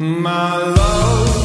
My love